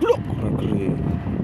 Block Recreate.